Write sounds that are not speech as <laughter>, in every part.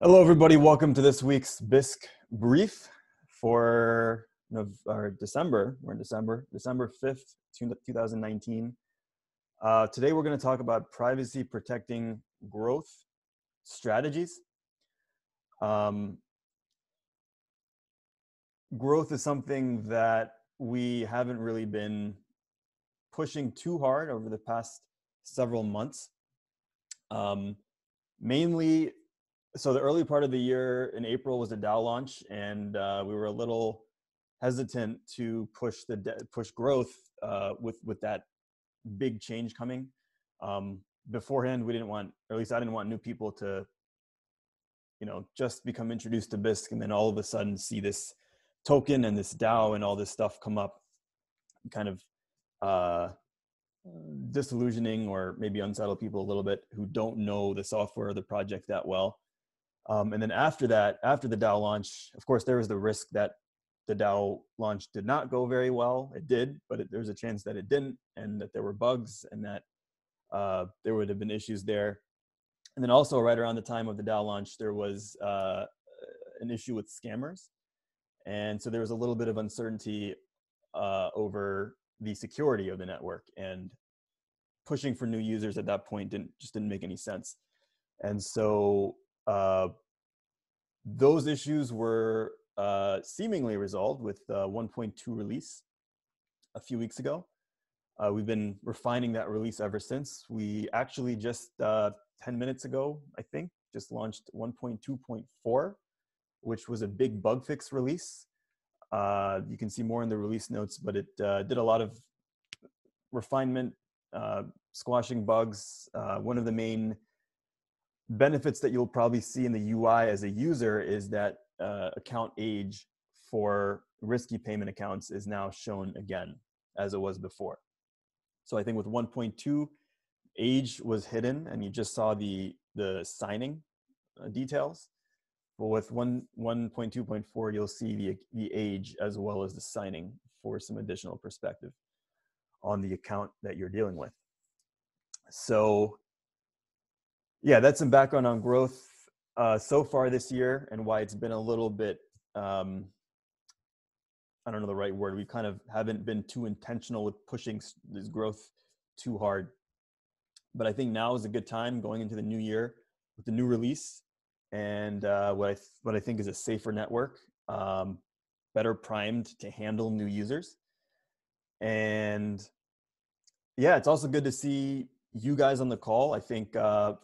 Hello, everybody. Welcome to this week's Bisq brief for our December. We're in December, December 5th, 2019. Uh, today, we're going to talk about privacy protecting growth strategies. Um, growth is something that we haven't really been pushing too hard over the past several months. Um, mainly so the early part of the year in April was the DAO launch, and uh, we were a little hesitant to push the de- push growth uh, with with that big change coming. Um, beforehand, we didn't want, or at least I didn't want new people to, you know, just become introduced to Bisq and then all of a sudden see this token and this DAO and all this stuff come up, kind of uh, disillusioning or maybe unsettle people a little bit who don't know the software or the project that well. Um, and then after that, after the DAO launch, of course, there was the risk that the DAO launch did not go very well. It did, but it, was a chance that it didn't, and that there were bugs, and that uh, there would have been issues there. And then also, right around the time of the DAO launch, there was uh, an issue with scammers, and so there was a little bit of uncertainty uh, over the security of the network, and pushing for new users at that point didn't just didn't make any sense. And so uh, those issues were uh, seemingly resolved with uh, 1.2 release a few weeks ago. Uh, we've been refining that release ever since. We actually just uh, 10 minutes ago, I think, just launched 1.2.4, which was a big bug fix release. Uh, you can see more in the release notes, but it did a lot of refinement, squashing bugs. one of the main benefits that you'll probably see in the UI as a user is that uh, account age for risky payment accounts is now shown again as it was before. So I think with 1.2, age was hidden and you just saw the, the signing uh, details. But with 1, 1.2.4, you'll see the, the age as well as the signing for some additional perspective on the account that you're dealing with. So yeah, that's some background on growth uh, so far this year and why it's been a little bit. Um, I don't know the right word. We kind of haven't been too intentional with pushing this growth too hard. But I think now is a good time going into the new year with the new release and uh, what I th- what I think is a safer network, um, better primed to handle new users, and yeah, it's also good to see you guys on the call. I think uh,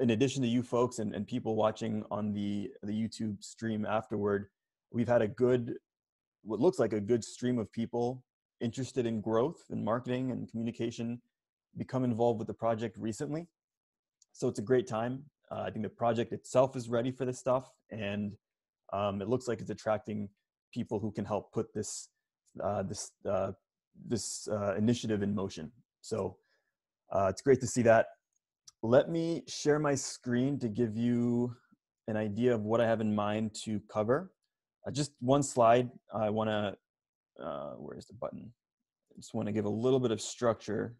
in addition to you folks and, and people watching on the the YouTube stream afterward, we've had a good, what looks like a good stream of people interested in growth and marketing and communication become involved with the project recently. So it's a great time. Uh, I think the project itself is ready for this stuff, and um, it looks like it's attracting people who can help put this uh, this uh, this uh, initiative in motion. So uh, it's great to see that. Let me share my screen to give you an idea of what I have in mind to cover. Uh, just one slide. I want to, uh, where's the button? I just want to give a little bit of structure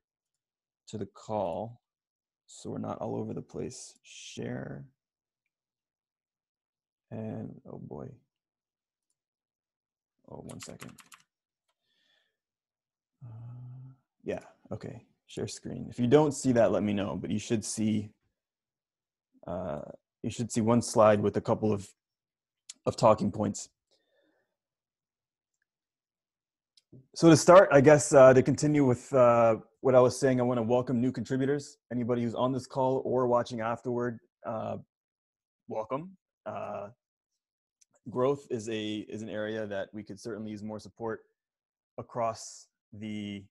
to the call so we're not all over the place. Share. And oh boy. Oh, one second. Uh, yeah, okay share screen. If you don't see that, let me know, but you should see, uh, you should see one slide with a couple of, of talking points. So to start, I guess uh, to continue with uh, what I was saying, I want to welcome new contributors. Anybody who's on this call or watching afterward, uh, welcome. Uh, growth is a is an area that we could certainly use more support across the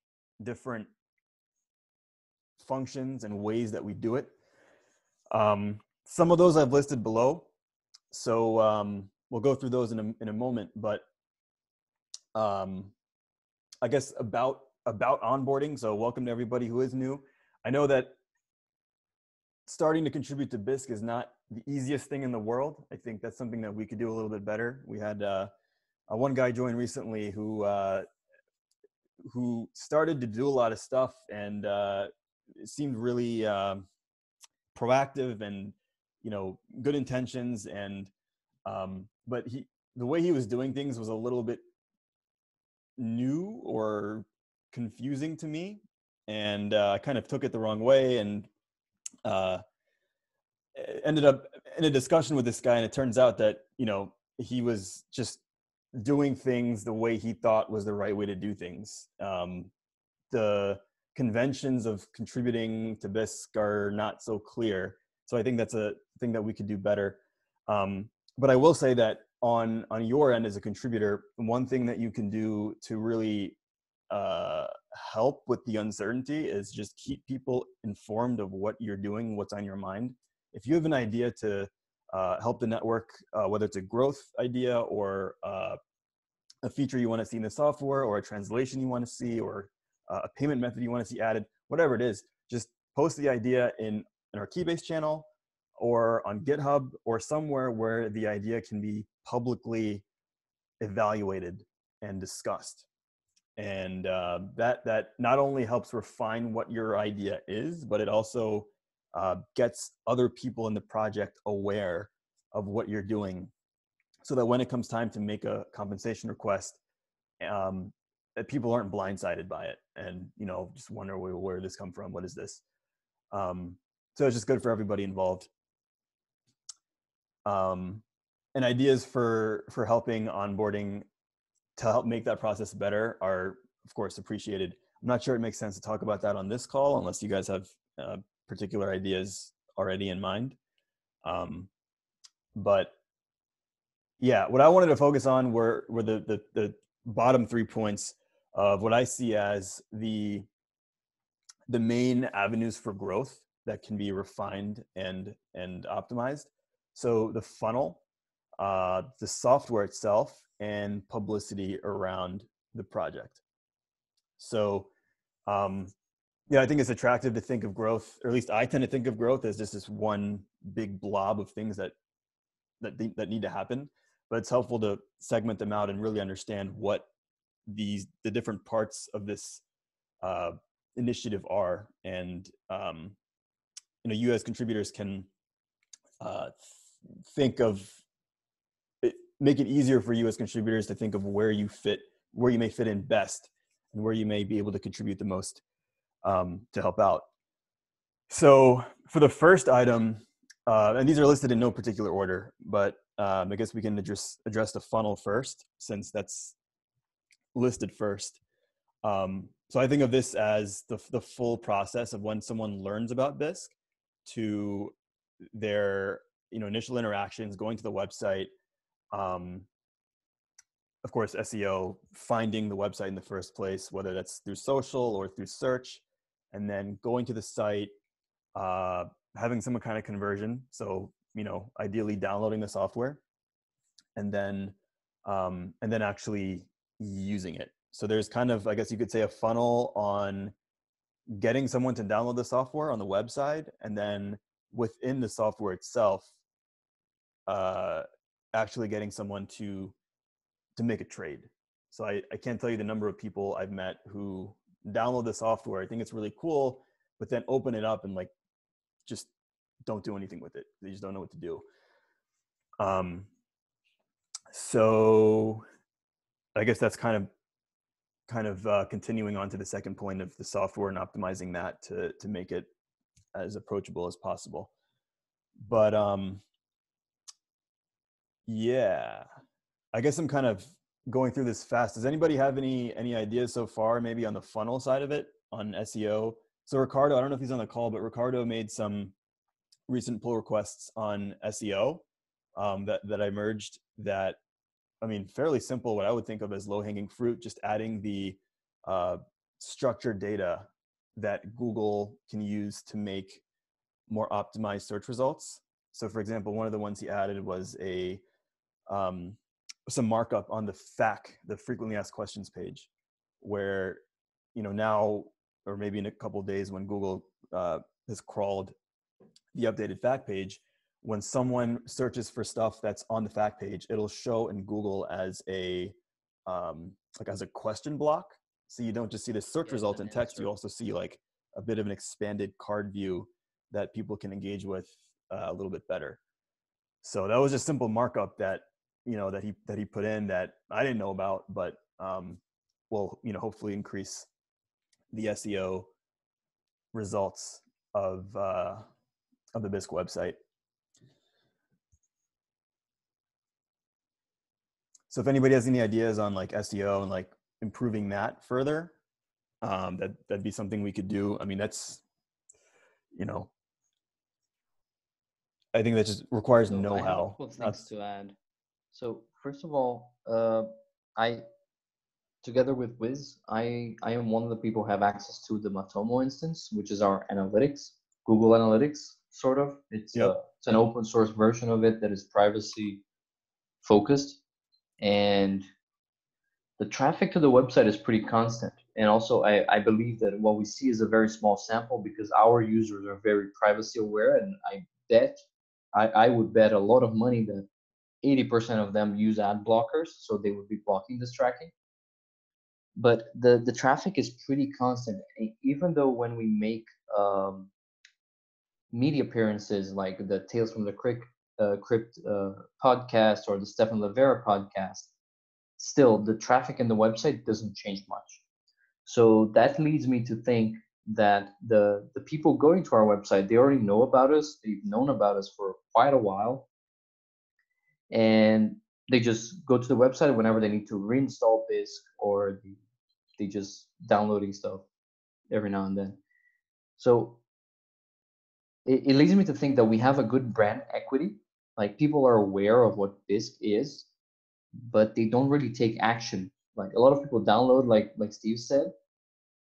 different functions and ways that we do it. Um, some of those I've listed below. So um, we'll go through those in a, in a moment, but um, I guess about about onboarding. So welcome to everybody who is new. I know that starting to contribute to Bisq is not the easiest thing in the world. I think that's something that we could do a little bit better. We had uh, uh, one guy join recently who uh, who started to do a lot of stuff and uh, seemed really um, proactive and you know good intentions and um, but he the way he was doing things was a little bit new or confusing to me and uh, i kind of took it the wrong way and uh, ended up in a discussion with this guy and it turns out that you know he was just doing things the way he thought was the right way to do things. Um, the conventions of contributing to Bisq are not so clear. So I think that's a thing that we could do better. Um, but I will say that on on your end as a contributor, one thing that you can do to really uh, help with the uncertainty is just keep people informed of what you're doing, what's on your mind. If you have an idea to uh, help the network, uh, whether it's a growth idea or uh, a feature you want to see in the software or a translation you want to see or uh, a payment method you want to see added, whatever it is, just post the idea in, in our Keybase channel or on GitHub or somewhere where the idea can be publicly evaluated and discussed. And uh, that that not only helps refine what your idea is, but it also uh, gets other people in the project aware of what you're doing, so that when it comes time to make a compensation request, um, that people aren't blindsided by it and you know just wonder where, this come from? What is this? Um, so it's just good for everybody involved. Um, and ideas for for helping onboarding to help make that process better are of course appreciated. I'm not sure it makes sense to talk about that on this call unless you guys have uh, particular ideas already in mind. Um, but yeah what i wanted to focus on were were the the, the bottom three points of what I see as the the main avenues for growth that can be refined and and optimized. So the funnel, uh, the software itself, and publicity around the project. So, um, yeah, I think it's attractive to think of growth, or at least I tend to think of growth as just this one big blob of things that that that need to happen. But it's helpful to segment them out and really understand what these the different parts of this uh, initiative are, and um, you know, you as contributors can uh, think of it, make it easier for you as contributors to think of where you fit, where you may fit in best, and where you may be able to contribute the most um, to help out. So for the first item, uh, and these are listed in no particular order, but um, I guess we can address address the funnel first, since that's listed first. Um, so I think of this as the the full process of when someone learns about Bisq to their you know initial interactions, going to the website, um, of course SEO, finding the website in the first place, whether that's through social or through search, and then going to the site, uh, having some kind of conversion. So you know, ideally downloading the software, and then um, and then actually using it. So there's kind of, I guess you could say, a funnel on getting someone to download the software on the website, and then within the software itself, uh, actually getting someone to to make a trade. So I, I can't tell you the number of people I've met who download the software. I think it's really cool, but then open it up and like just don't do anything with it. They just don't know what to do. Um, so I guess that's kind of kind of uh, continuing on to the second point of the software and optimizing that to to make it as approachable as possible. But um, yeah, I guess I'm kind of going through this fast. Does anybody have any any ideas so far? Maybe on the funnel side of it on SEO. So Ricardo, I don't know if he's on the call, but Ricardo made some recent pull requests on SEO um, that that I merged that I mean, fairly simple, what I would think of as low hanging fruit, just adding the uh, structured data that Google can use to make more optimized search results. So, for example, one of the ones he added was a um, some markup on the FAQ, the frequently asked questions page, where you know now, or maybe in a couple days, when Google uh, has crawled the updated FAQ page, when someone searches for stuff that's on the FAQ page, it'll show in Google as a um, like as a question block. So you don't just see the search yeah, result in text; you also see like a bit of an expanded card view that people can engage with uh, a little bit better. so that was just simple markup that you know that he that he put in that I didn't know about, but um, will you know hopefully increase the SEO results of uh, of the Bisq website. So if anybody has any ideas on like SEO and like improving that further, um, that that'd be something we could do. I mean, that's you know, I think that just requires So a know-how. of things That's- to add. So first of all, uh, I, together with Wiz, I I am one of the people who have access to the Matomo instance, which is our analytics, Google Analytics, sort of. It's Yep. uh, it's an open source version of it that is privacy focused, and the traffic to the website is pretty constant. And also, I, I believe that what we see is a very small sample because our users are very privacy aware. And I bet, I, I would bet a lot of money that 80% of them use ad blockers. So they would be blocking this tracking. But the, the traffic is pretty constant. Even though when we make um, media appearances like the Tales from the Crypt, uh, Crypt uh, podcast or the Stephan Livera podcast, still the traffic in the website doesn't change much. So that leads me to think that the the people going to our website they already know about us. They've known about us for quite a while, and they just go to the website whenever they need to reinstall Bisq or they, they just downloading stuff every now and then. So it leads me to think that we have a good brand equity. Like people are aware of what Bisq is, but they don't really take action. Like a lot of people download, like like Steve said,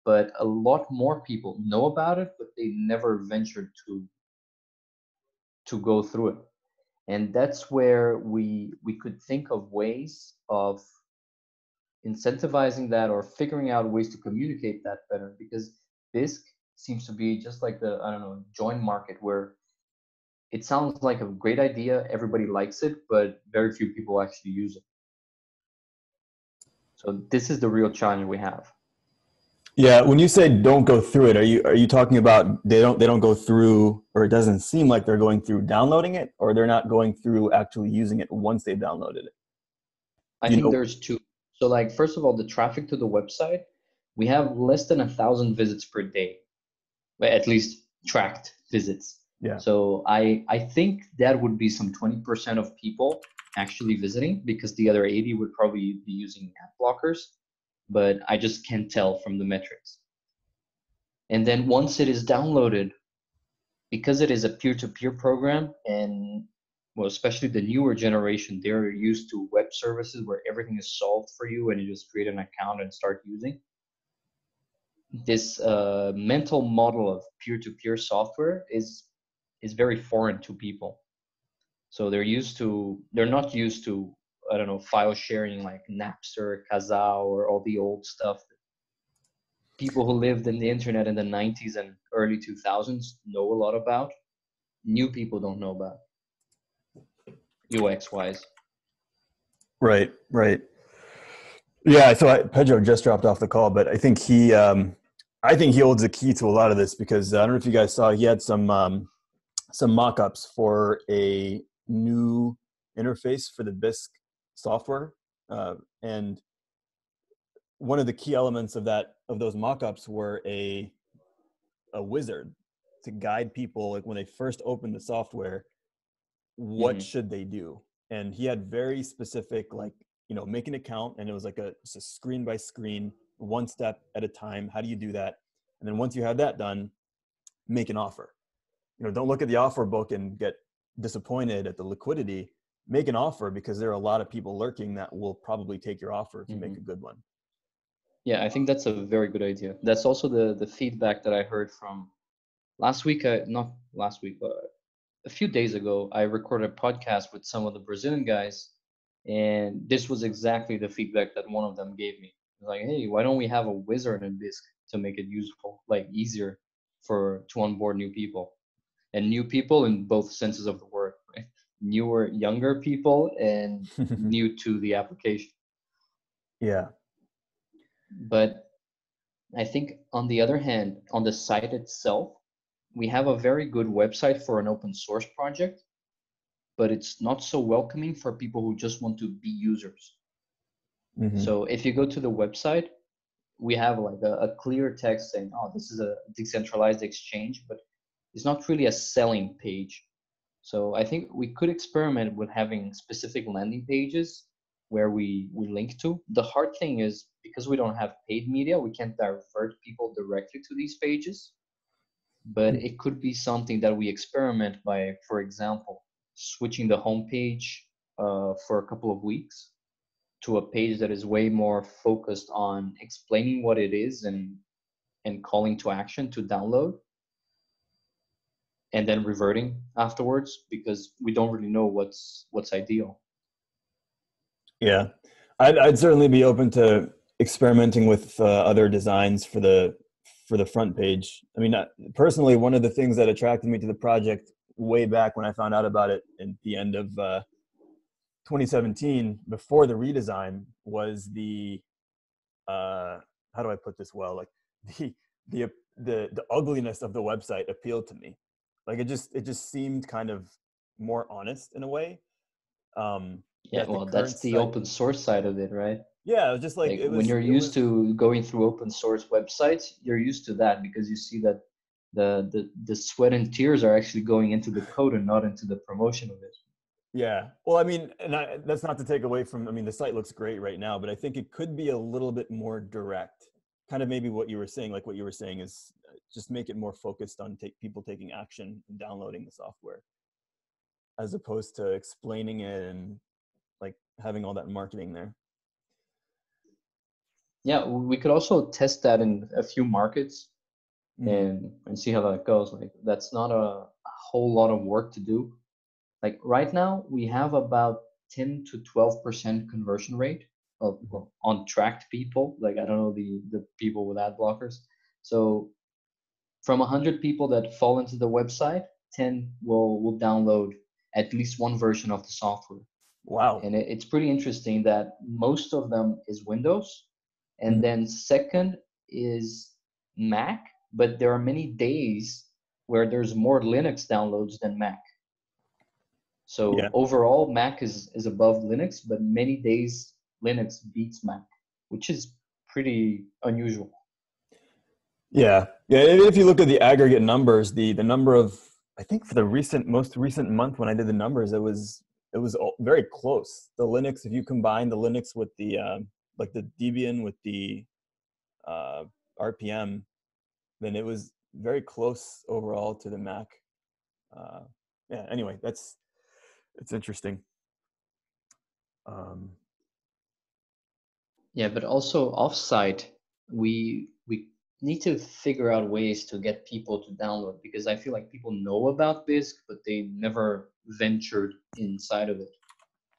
but a lot more people know about it, but they never ventured to to go through it. And that's where we we could think of ways of incentivizing that or figuring out ways to communicate that better because Bisq seems to be just like the I don't know JoinMarket where it sounds like a great idea, everybody likes it, but very few people actually use it. So this is the real challenge we have. Yeah, when you say don't go through it, are you are you talking about they don't they don't go through, or it doesn't seem like they're going through downloading it, or they're not going through actually using it once they've downloaded it? I You think know- there's two. So like first of all, the traffic to the website, we have less than a thousand visits per day, at least tracked visits. Yeah. So I I think that would be some twenty percent of people actually visiting because the other eighty would probably be using ad blockers, but I just can't tell from the metrics. And then once it is downloaded, because it is a peer-to-peer program and well, especially the newer generation, they're used to web services where everything is solved for you and you just create an account and start using. This uh, mental model of peer-to-peer software is is very foreign to people. So they're used to they're not used to I don't know file sharing like Napster, Kazaa, or all the old stuff. People who lived in the internet in the 90s and early 2000s know a lot about. New people don't know about. UX wise. Right, right. Yeah, so I, Pedro just dropped off the call, but I think he, um, I think he holds the key to a lot of this because uh, I don't know if you guys saw, he had some um, some mock-ups for a new interface for the Bisq software, uh, and one of the key elements of that of those mock-ups were a a wizard to guide people like when they first open the software what Mhm. should they do? And he had very specific like you know make an account and it was like a, just a screen by screen one step at a time how do you do that? And then once you have that done make an offer you know don't look at the offer book and get disappointed at the liquidity make an offer because there are a lot of people lurking that will probably take your offer if you make Mhm. a good one Yeah, I think that's a very good idea. That's also the the feedback that I heard from last week. I, not last week, but a few days ago, I recorded a podcast with some of the Brazilian guys, and this was exactly the feedback that one of them gave me. Like, hey, why don't we have a wizard in Bisq to make it useful, like easier for to onboard new people, and new people in both senses of the word, right? Newer, younger people, and <laughs> new to the application. yeah But I think on the other hand, on the site itself, we have a very good website for an open source project. but it's not so welcoming for people who just want to be users. Mhm. So if you go to the website, we have like a, a clear text saying, "Oh, this is a decentralized exchange," but it's not really a selling page. So I think we could experiment with having specific landing pages where we we link to. The hard thing is because we don't have paid media, we can't divert people directly to these pages. But it could be something that we experiment by, for example, switching the homepage uh, for a couple of weeks to a page that is way more focused on explaining what it is and and calling to action to download and then reverting afterwards because we don't really know what's what's ideal Yeah, I'd, I'd certainly be open to experimenting with uh, other designs for the for the front page. I mean, uh, personally, one of the things that attracted me to the project way back when I found out about it at the end of uh, 2017, before the redesign, was the uh, how do I put this well? Like <laughs> the the the the ugliness of the website appealed to me. Like it just it just seemed kind of more honest in a way. Um, yeah well that's the open source side of it right yeah, it was just like, like, it was, when you're used was- to going through open source websites you're used to that because you see that the, the the sweat and tears are actually going into the code and not into the promotion of it Yeah. Well, I mean, and I, that's not to take away from. I mean, the site looks great right now, but I think it could be a little bit more direct. Kind of maybe what you were saying, like what you were saying, is just make it more focused on take people taking action and downloading the software, as opposed to explaining it and like having all that marketing there. yeah we could also test that in a few markets Mhm. and and see how that goes like that's not a, a whole lot of work to do like right now we have about 10 to 12 percent conversion rate of well, on tracked people like i don't know the the people with ad blockers so from 100 people that fall into the website 10 will will download at least one version of the software Wow. and it, it's pretty interesting that most of them is windows and Mhm. then second is mac but there are many days where there's more linux downloads than mac so Yeah. overall mac is is above linux but many days linux beats mac which is pretty unusual Yeah, yeah. If you look at the aggregate numbers, the the number of I think for the recent most recent month when I did the numbers, it was it was very close. The Linux, if you combine the Linux with the um, like the Debian with the uh, RPM, then it was very close overall to the Mac. Uh, yeah. Anyway, that's it's interesting. Um, Yeah, but also offsite, we need to figure out ways to get people to download because I feel like people know about Bisq, but they never ventured inside of it.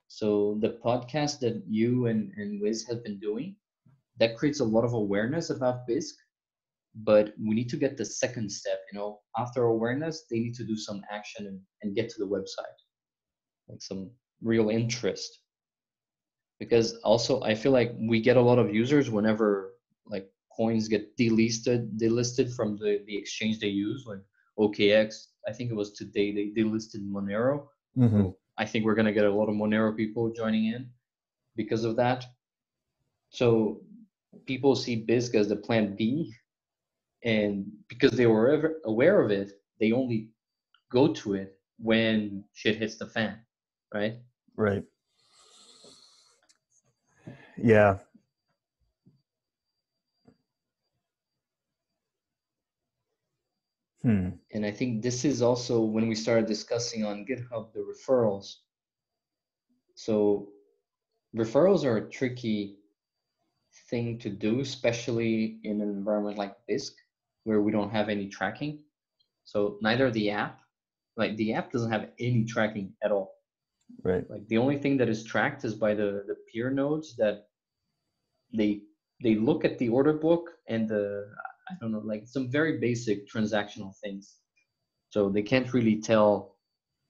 So the podcast that you and, and Wiz have been doing, that creates a lot of awareness about Bisq, but we need to get the second step, you know, after awareness, they need to do some action and, and get to the website. Like some real interest because also I feel like we get a lot of users whenever like coins get delisted delisted from the the exchange they use like OKEx I think it was today they delisted Monero mhm. I think we're gonna get a lot of Monero people joining in because of that so people see Bisq as the plan B and because they were ever aware of it they only go to it when shit hits the fan right Right. Yeah. Hmm. And I think this is also when we started discussing on GitHub the referrals. So referrals are a tricky thing to do, especially in an environment like Bisq, where we don't have any tracking. So neither the app, like the app doesn't have any tracking at all. Right. Like the only thing that is tracked is by the, the peer nodes that they they look at the order book and the I don't know, like some very basic transactional things. So they can't really tell,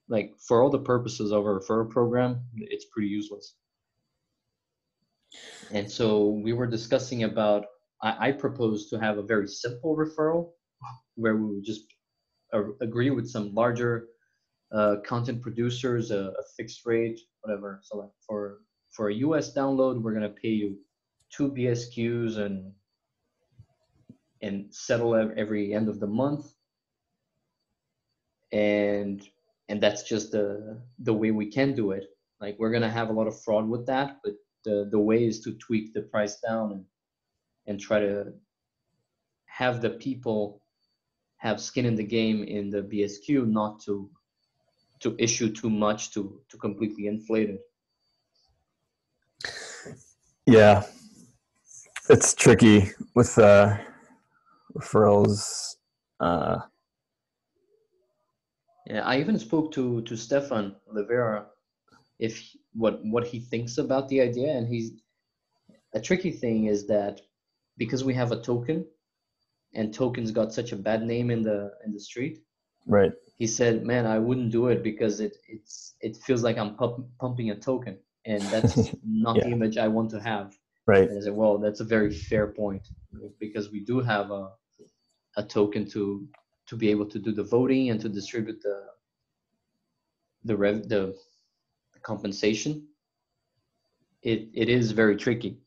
like for all the purposes of a referral program, it's pretty useless. And so we were discussing about, I, I proposed to have a very simple referral where we would just agree with some larger uh, content producers a, a fixed rate, whatever. So like for for a US download, we're gonna pay you two BSQs and and settle every end of the month. And and that's just the the way we can do it. Like we're gonna have a lot of fraud with that, but the the way is to tweak the price down and and try to have the people have skin in the game in the BSQ, not to to issue too much to to completely inflate it. Yeah, it's tricky with uh, referrals. Uh, yeah, I even spoke to to Stephan Livera if he, what what he thinks about the idea, and he's a tricky thing is that because we have a token, and tokens got such a bad name in the in the street. Right he said, "Man, I wouldn't do it because it it's it feels like I'm pump, pumping a token, and that's <laughs> not yeah. the image I want to have." Right. And I said, "Well, that's a very fair point because we do have a a token to to be able to do the voting and to distribute the the rev the, compensation. It it is very tricky.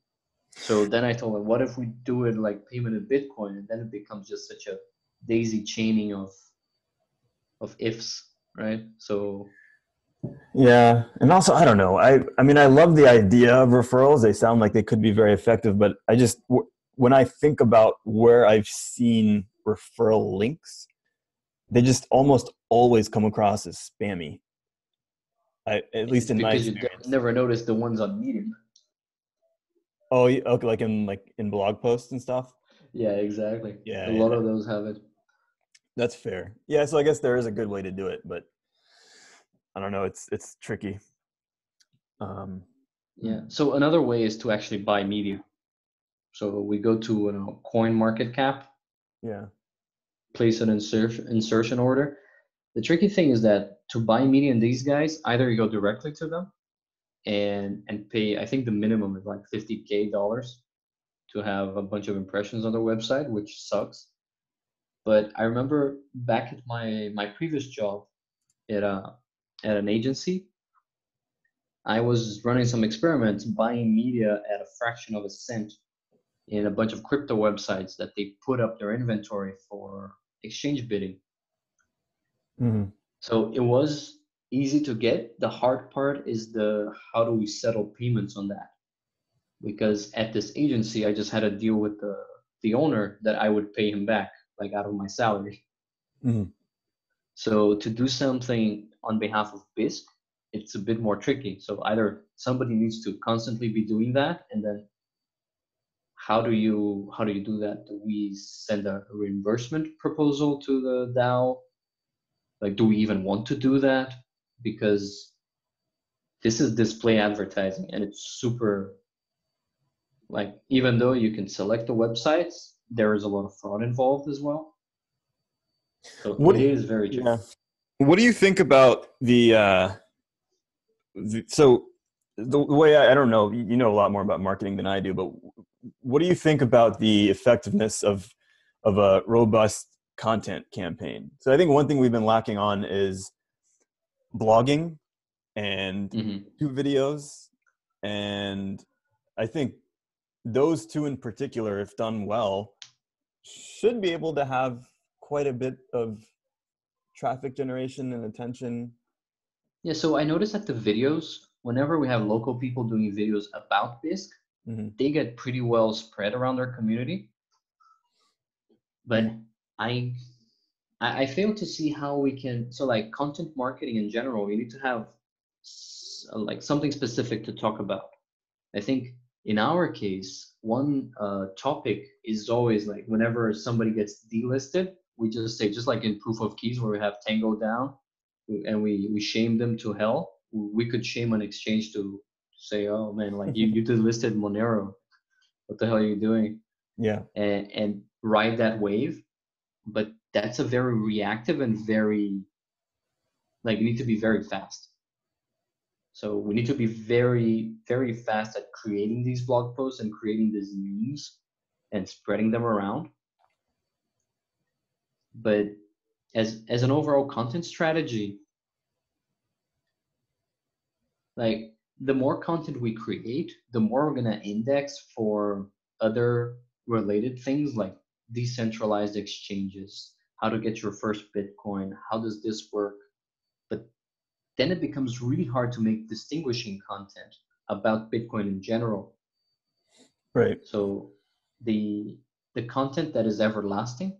So then I told him, what if we do it like payment in Bitcoin, and then it becomes just such a daisy chaining of of ifs, right? So yeah, and also I don't know. I I mean I love the idea of referrals. They sound like they could be very effective, but I just when I think about where I've seen referral links, they just almost always come across as spammy. I, at least in because my experience. you never noticed the ones on Medium. Oh, okay, like in like in blog posts and stuff. Yeah, exactly. Yeah, a yeah. lot of those have it. That's fair. Yeah, so I guess there is a good way to do it, but I don't know. It's it's tricky. Um, yeah. So another way is to actually buy media. So we go to you know, Coin Market Cap. Yeah. Place an insertion insertion order. The tricky thing is that to buy media in these guys, either you go directly to them and and pay. I think the minimum is like 50k dollars to have a bunch of impressions on their website, which sucks but I remember back at my my previous job at a at an agency, I was running some experiments buying media at a fraction of a cent in a bunch of crypto websites that they put up their inventory for exchange bidding. Mm-hmm. So it was easy to get. The hard part is the how do we settle payments on that? Because at this agency, I just had to deal with the the owner that I would pay him back like out of my salary. Mm-hmm. So to do something on behalf of Bisq, it's a bit more tricky. So either somebody needs to constantly be doing that, and then how do you how do you do that? Do we send a reimbursement proposal to the DAO? Like, do we even want to do that? Because this is display advertising, and it's super. Like, even though you can select the websites, there is a lot of fraud involved as well. So what, it is very. Yeah. What do you think about the, uh, the so the, the way I, I don't know, you know a lot more about marketing than I do, but what do you think about the effectiveness of of a robust content campaign? So I think one thing we've been lacking on is blogging and mm-hmm. videos and I think those two in particular, if done well, should be able to have quite a bit of traffic generation and attention. Yeah, so I noticed that the videos, whenever we have local people doing videos about Bisq, mm-hmm. they get pretty well spread around their community. But I I fail to see how we can so like content marketing in general, we need to have like something specific to talk about. I think in our case, one uh, topic is always like whenever somebody gets delisted, we just say just like in proof of keys where we have Tango down, and we we shame them to hell. We could shame an exchange to say, oh man, like you you delisted Monero, what the hell are you doing? Yeah, and and ride that wave, but that's a very reactive and very like you need to be very fast so we need to be very, very fast at creating these blog posts and creating these news and spreading them around. But as as an overall content strategy, like the more content we create, the more we're gonna index for other related things like decentralized exchanges, how to get your first Bitcoin, how does this work? But then it becomes really hard to make distinguishing content about Bitcoin in general. Right. So the the content that is everlasting,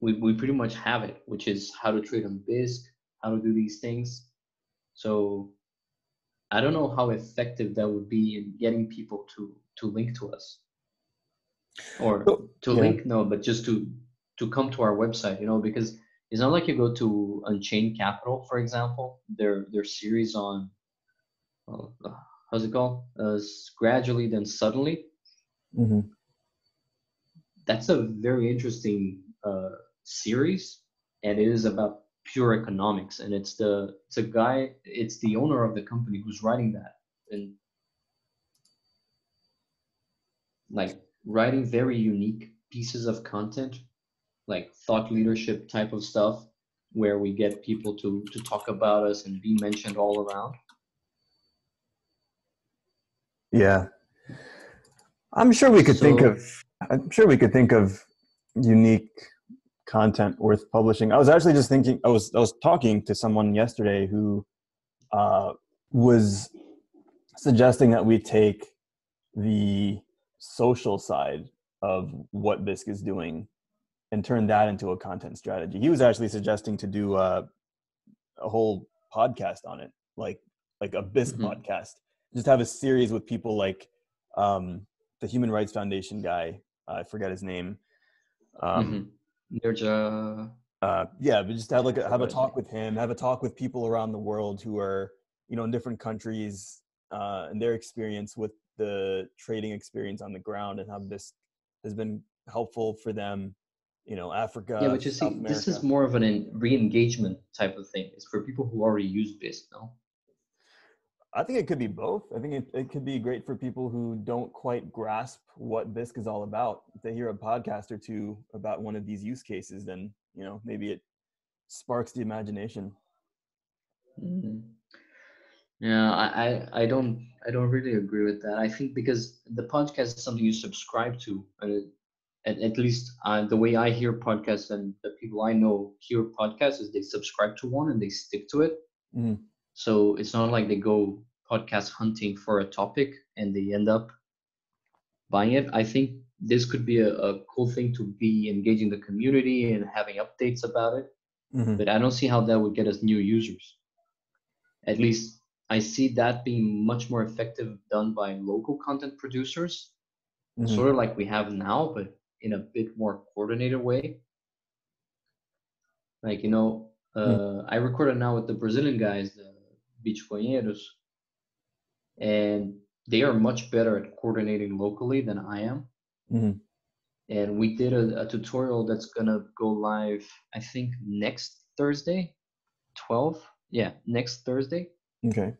we, we pretty much have it, which is how to trade on Bisq, how to do these things. So I don't know how effective that would be in getting people to to link to us. Or So- to yeah. link no, but just to to come to our website, you know, because it's not like you go to Unchained Capital, for example, their their series on uh, how's it called? Uh, gradually then suddenly. hmm That's a very interesting uh, series, and it is about pure economics. And it's the it's a guy, it's the owner of the company who's writing that, and like writing very unique pieces of content, like thought leadership type of stuff, where we get people to to talk about us and be mentioned all around. Yeah. I'm sure we could think of I'm sure we could think of unique content worth publishing. I was actually just thinking I was I was talking to someone yesterday who uh, was suggesting that we take the social side of what Bisq is doing and turn that into a content strategy. He was actually suggesting to do uh, a whole podcast on it, like like a Bisq Mhm. podcast. Just have a series with people like um, the Human Rights Foundation guy. I forget his name. Um, Mhm. There's a uh, yeah, but just have like a, have a talk with him, have a talk with people around the world who are you know in different countries uh, and their experience with the trading experience on the ground and how this has been helpful for them. You know, Africa. yeah, but you see, this is more of an en- re-engagement type of thing. It's for people who already use Bisq, no? I think it could be both. I think it, it could be great for people who don't quite grasp what Bisq is all about. If they hear a podcast or two about one of these use cases, then you know maybe it sparks the imagination. Mm. Yeah, I, I, I don't I don't really agree with that. I think because the podcast is something you subscribe to, and it, at, at least uh, the way I hear podcasts and the people I know hear podcasts is they subscribe to one and they stick to it. Mhm. So it's not like they go podcast hunting for a topic and they end up buying it. I think this could be a, a cool thing to be engaging the community and having updates about it Mhm. but I don't see how that would get us new users. At least I see that being much more effective done by local content producers, Mhm. sort of like we have now, but in a bit more coordinated way. Like, you know, uh, I recorded now with the Brazilian guys, the Bitcoinheiros, and they are much better at coordinating locally than I am Mhm. and we did a, a tutorial that's gonna go live i think next thursday 12 yeah next thursday Okay.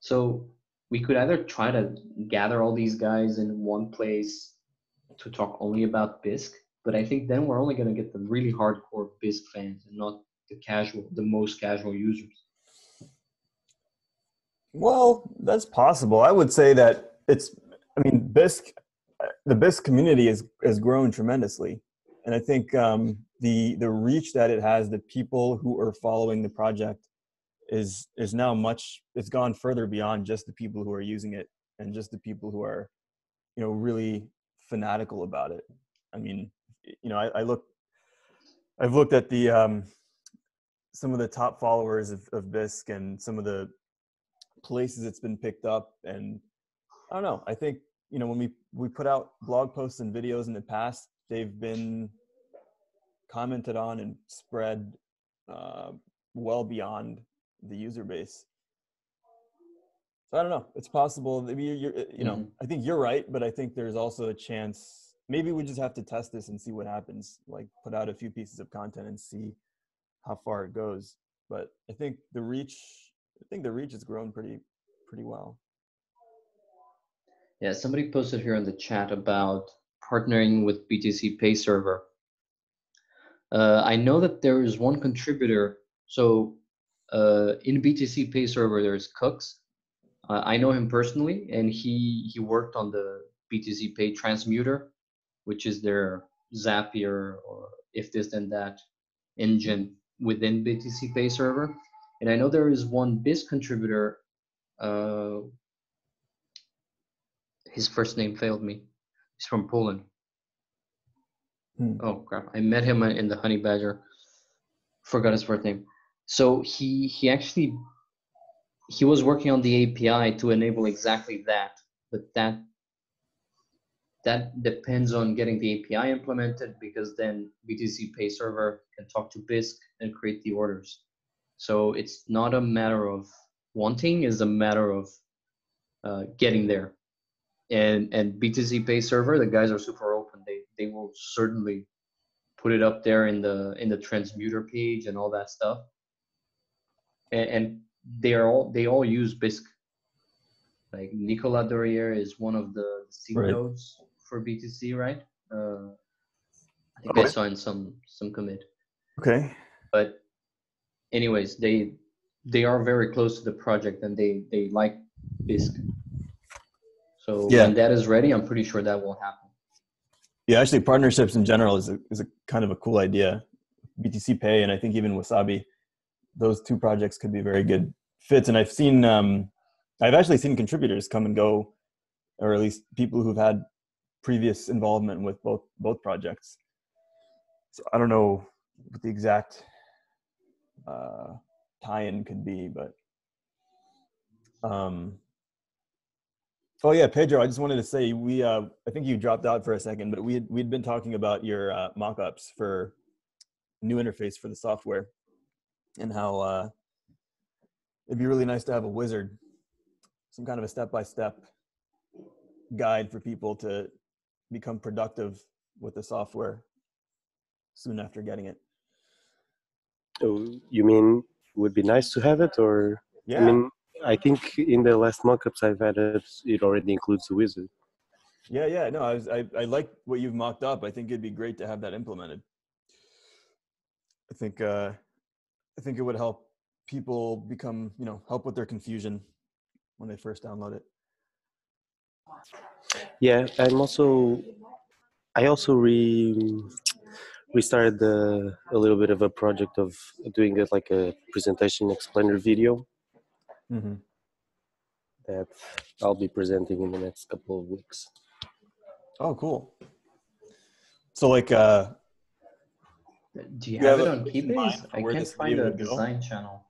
so we could either try to gather all these guys in one place to talk only about Bisq, but i think then we're only gonna get the really hardcore Bisq fans and not the casual the most casual users Well, that's possible. I would say that it's. I mean, Bisq, the Bisq community has has grown tremendously, and I think um, the the reach that it has, the people who are following the project, is is now much. It's gone further beyond just the people who are using it and just the people who are, you know, really fanatical about it. I mean, you know, I, I look. I've looked at the um, some of the top followers of, of Bisq and some of the places it's been picked up and i don't know i think you know when we we put out blog posts and videos in the past they've been commented on and spread uh, well beyond the user base so i don't know it's possible maybe you're, you're you know Mhm. i think you're right but i think there's also a chance maybe we just have to test this and see what happens like put out a few pieces of content and see how far it goes but i think the reach I think the reach has grown pretty pretty well. Yeah, somebody posted here in the chat about partnering with BTC Pay Server. Uh, I know that there is one contributor. So uh, in BTC Pay server, there's Kukks. Uh, I know him personally, and he he worked on the BTC Pay transmuter, which is their Zapier or if this then that engine within BTC Pay server. And I know there is one Bisq contributor. Uh, his first name failed me. He's from Poland. Hmm. Oh crap! I met him in the Honey Badger. Forgot his first name. So he he actually he was working on the API to enable exactly that, but that that depends on getting the API implemented because then BTC Pay Server can talk to Bisq and create the orders. So it's not a matter of wanting; it's a matter of uh, getting there. And and BTC Pay Server, the guys are super open. They they will certainly put it up there in the in the transmuter page and all that stuff. And, and they are all they all use Bisq. Like Nicolas Dorier is one of the seed Right. nodes for BTC, right? Uh, I think Okay. I saw in some some commit. Okay. But anyways, they they are very close to the project and they they like Bisq. So Yeah. when that is ready, I'm pretty sure that will happen. Yeah, actually, partnerships in general is a, is a kind of a cool idea. BTC Pay and I think even Wasabi, those two projects could be very good fits. And I've seen, um, I've actually seen contributors come and go, or at least people who've had previous involvement with both both projects. So I don't know what the exact uh, tie-in could be, but um, Oh yeah, Pedro. I just wanted to say we. Uh, I think you dropped out for a second, but we had, we'd been talking about your uh, mock-ups for new interface for the software, and how uh, it'd be really nice to have a wizard, some kind of a step-by-step guide for people to become productive with the software soon after getting it. You mean would be nice to have it, or Yeah. I mean, I think in the last mockups I've added, it already includes the wizard. Yeah, yeah, no, I was, I, I like what you've mocked up. I think it'd be great to have that implemented. I think, uh, I think it would help people become, you know, help with their confusion when they first download it. Yeah, I'm also, I also re restarted the, a little bit of a project of doing it like a presentation explainer video Mm-hmm. that I'll be presenting in the next couple of weeks. Oh, cool. So, like, uh, Do you You have have it on Keybase? I can't find video a would go? design channel.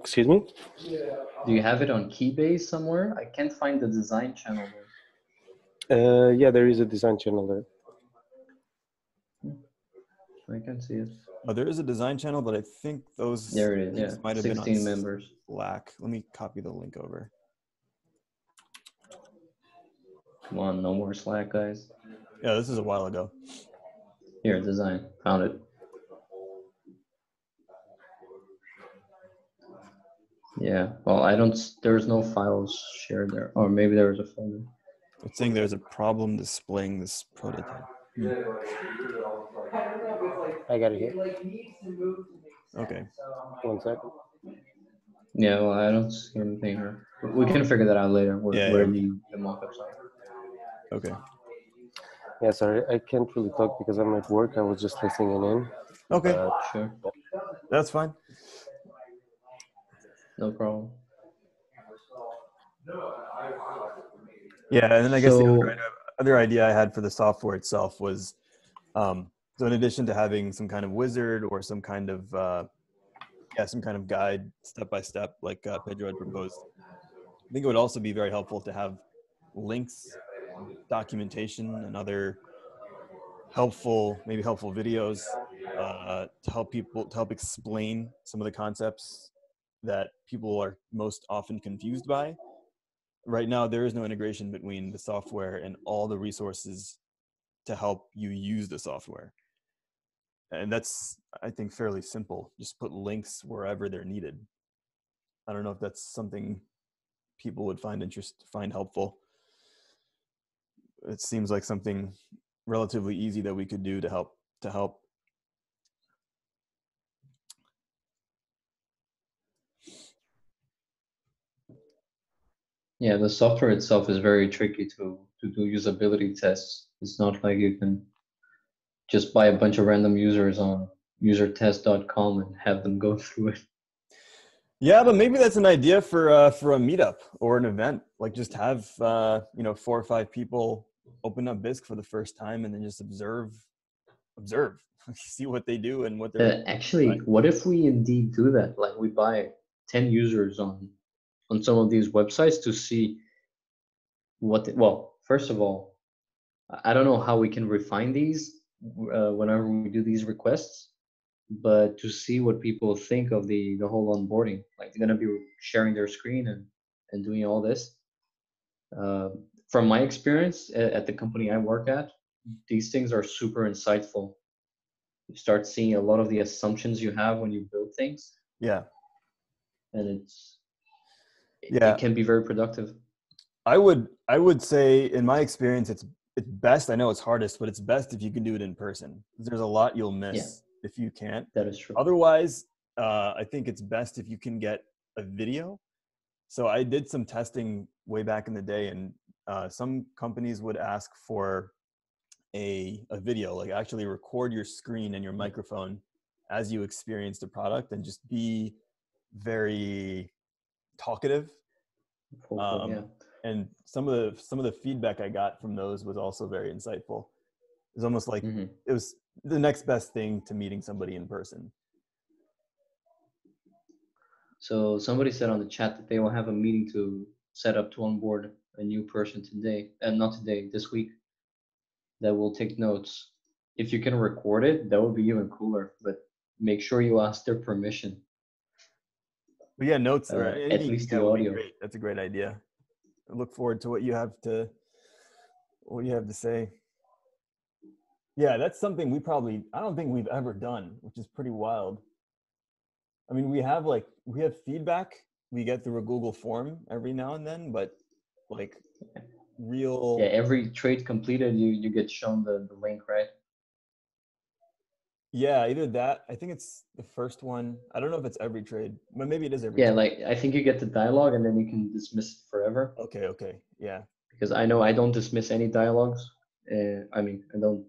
Excuse me? Do you have it on Keybase somewhere? I can't find the design channel there. Uh, yeah, there is a design channel there. I can see it. oh, there is a design channel, but I think those There it is. Yeah, might have been on 16 members. Slack. Let me copy the link over. Come on, no more Slack, guys. Yeah, this is a while ago. Here, design. Found it. Yeah. Well, I don't. There's no files shared there, or maybe there was a folder. It's saying there's a problem displaying this prototype. I got it here. Okay. One second. Yeah. Well, I don't see anything here. We can figure that out later. Where, Yeah, where yeah. the, the mockups are. Okay. Yeah, sorry, I can't really talk because I'm at work. I was just listening in. Okay. Uh, Sure. That's fine. No problem. Yeah, and then I guess the So- other, idea- other idea I had for the software itself was, um, so in addition to having some kind of wizard or some kind of, uh, yeah, some kind of guide step by step, like uh, Pedro had proposed, I think it would also be very helpful to have links, documentation, and other helpful, maybe helpful videos uh, to help people to help explain some of the concepts that people are most often confused by right now there is no integration between the software and all the resources to help you use the software. And that's i think fairly simple. Just put links wherever they're needed. I don't know if that's something people would find interest find helpful. It seems like something relatively easy that we could do to help to help Yeah, the software itself is very tricky to to do usability tests. It's not like you can just buy a bunch of random users on usertest.com and have them go <laughs> through it. Yeah, but maybe that's an idea for uh, for a meetup or an event. Like just have uh, you know four or five people open up Bisq for the first time and then just observe, observe, <laughs> see what they do and what they're. Uh, actually, what if we indeed do that? Like we buy ten users on on some of these websites to see what. The, well, first of all, I don't know how we can refine these uh, whenever we do these requests but to see what people think of the the whole onboarding like they're going to be sharing their screen and and doing all this. Uh, from my experience at, at, the company i work at these things are super insightful. You start seeing a lot of the assumptions you have when you build things. Yeah. And it's yeah it can be very productive i would i would say in my experience it's it's best i know it's hardest but it's best if you can do it in person there's a lot you'll miss yeah if you can't. That is true. Otherwise, uh, I think it's best if you can get a video. So I did some testing way back in the day, and uh, some companies would ask for a a video, like actually record your screen and your microphone as you experience the product, and just be very talkative. Um, yeah. And some of the some of the feedback I got from those was also very insightful. It was almost like mm-hmm. it was the next best thing to meeting somebody in person. So somebody said on the chat that they will have a meeting to set up to onboard a new person today, and uh, not today, this week. That will take notes. If you can record it, that would be even cooler. But make sure you ask their permission. But yeah, notes uh, at least the audio. That's a great idea. I look forward to what you have to what you have to say. Yeah, that's something we probably I don't think we've ever done, which is pretty wild. I mean, we have like we have feedback we get through a Google form every now and then, but like real Yeah, every trade completed you you get shown the, the link, right? Yeah, either that. I think it's the first one. I don't know if it's every trade, but maybe it is every. Yeah, trade. like I think you get the dialogue and then you can dismiss it forever. Okay, okay, yeah. Because I know I don't dismiss any dialogues. Uh, I mean, I don't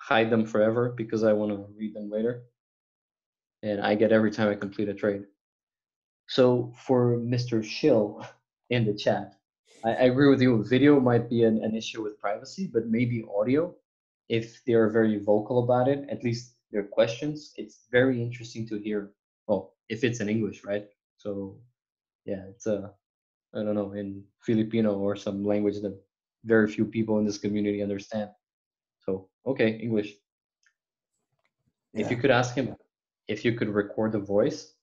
hide them forever because I want to read them later. And I get every time I complete a trade. So for Mr. Shill in the chat, I, I agree with you. Video might be an, an issue with privacy, but maybe audio, if they're very vocal about it, at least their questions, it's very interesting to hear. Well, if it's in English, right? So yeah, it's a, I don't know, in Filipino or some language that very few people in this community understand. So, okay, English. Yeah. If you could ask him if you could record the voice,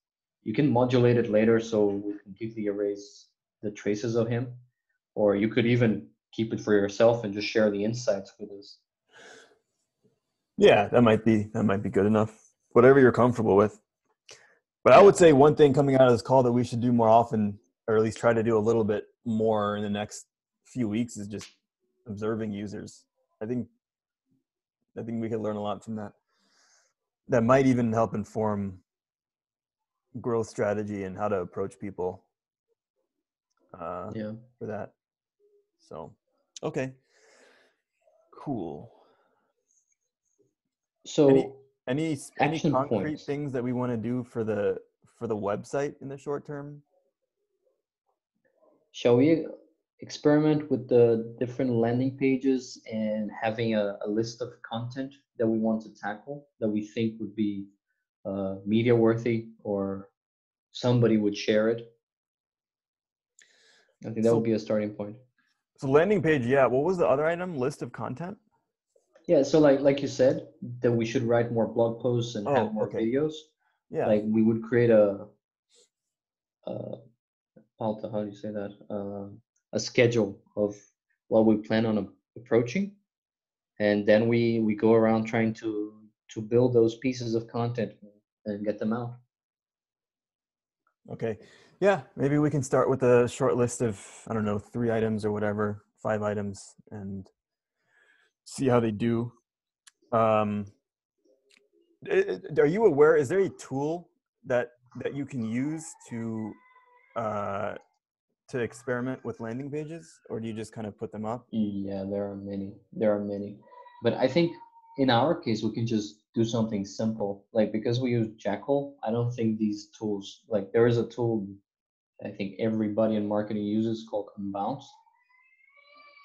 you can modulate it later so we completely erase the traces of him. Or you could even keep it for yourself and just share the insights with us. Yeah, that might be that might be good enough. Whatever you're comfortable with. But I would say one thing coming out of this call that we should do more often, or at least try to do a little bit more in the next few weeks, is just observing users. I think I think we could learn a lot from that. That might even help inform growth strategy and how to approach people. Uh, yeah. For that. So, okay. Cool. So any any, any concrete points. things that we want to do for the for the website in the short term? Shall we experiment with the different landing pages and having a, a list of content that we want to tackle that we think would be uh, media worthy or somebody would share it. I think that so, would be a starting point. So landing page, yeah. What was the other item? List of content. Yeah, so like like you said, that we should write more blog posts and oh, have more okay. videos. Yeah. Like we would create a, uh, how do you say that? Uh, a schedule of what we plan on approaching and then we we go around trying to to build those pieces of content and get them out okay yeah maybe we can start with a short list of i don't know three items or whatever five items and see how they do um are you aware is there a tool that that you can use to uh to experiment with landing pages, or do you just kind of put them up? Yeah, there are many. There are many. But I think in our case, we can just do something simple. Like because we use Jekyll, I don't think these tools, like there is a tool I think everybody in marketing uses called Unbounce,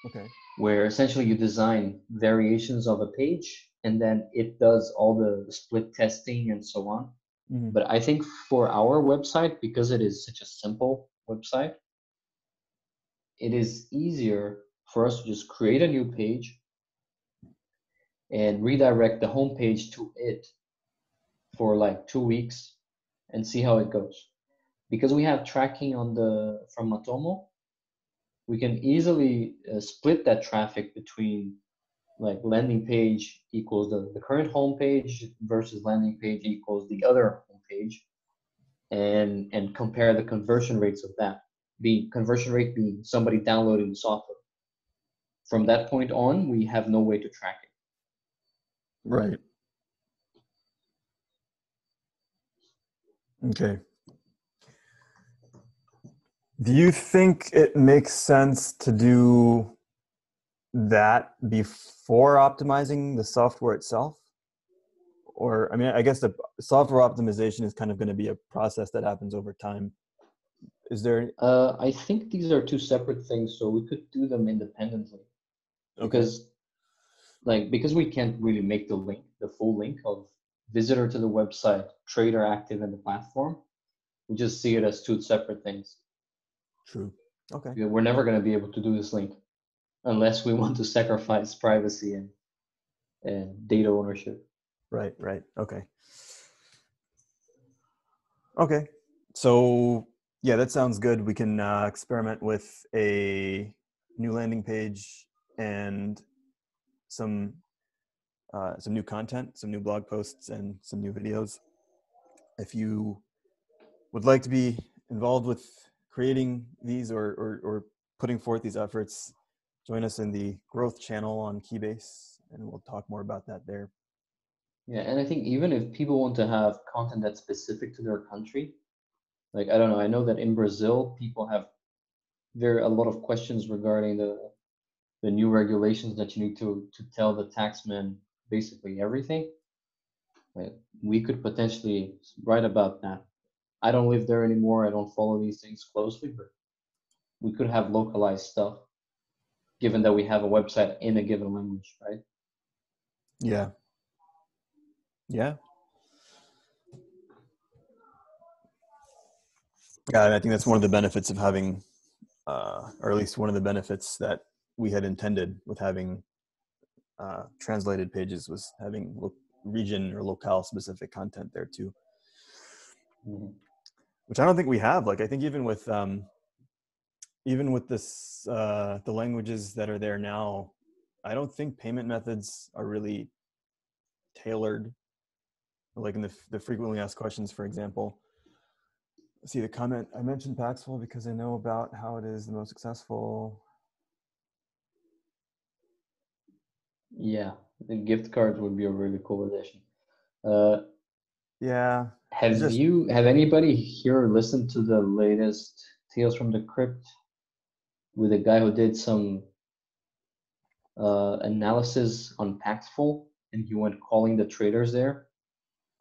Okay. where essentially you design variations of a page and then it does all the split testing and so on. Mhm. But I think for our website, because it is such a simple website, it is easier for us to just create a new page and redirect the home page to it for like two weeks and see how it goes. Because we have tracking on the from Matomo, we can easily uh, split that traffic between like landing page equals the, the current home page versus landing page equals the other home page and and compare the conversion rates of that being conversion rate being somebody downloading the software from that point on we have no way to track it Right. Okay. Do you think it makes sense to do that before optimizing the software itself? Or, I mean, I guess the software optimization is kind of going to be a process that happens over time. Is there, uh, i think these are two separate things so we could do them independently because like because we can't really make the link the full link of visitor to the website trader active in the platform we just see it as two separate things true. Okay. Yeah, we're never going to be able to do this link unless we want to sacrifice privacy and and data ownership Right, right. Okay. Okay. So, yeah, that sounds good. We can uh, experiment with a new landing page and some uh, some new content, some new blog posts, and some new videos. If you would like to be involved with creating these or, or, or putting forth these efforts, join us in the growth channel on Keybase, and we'll talk more about that there. Yeah, and I think even if people want to have content that's specific to their country, like I don't know, I know that in Brazil people have there are a lot of questions regarding the the new regulations that you need to to tell the taxman basically everything. We could potentially write about that. I don't live there anymore. I don't follow these things closely, but we could have localized stuff given that we have a website in a given language, right? Yeah. Yeah. Yeah, and I think that's one of the benefits of having, uh, or at least one of the benefits that we had intended with having uh, translated pages was having lo- region or locale specific content there too, Mhm. Which I don't think we have. Like I think even with um, even with this uh, the languages that are there now, I don't think payment methods are really tailored like in the, the frequently asked questions for example see the comment i mentioned paxful because i know about how it is the most successful Yeah, the gift cards would be a really cool addition. Uh, yeah have just- you have anybody here listened to the latest Tales from the Crypt with a guy who did some uh, analysis on Paxful and he went calling the traders there?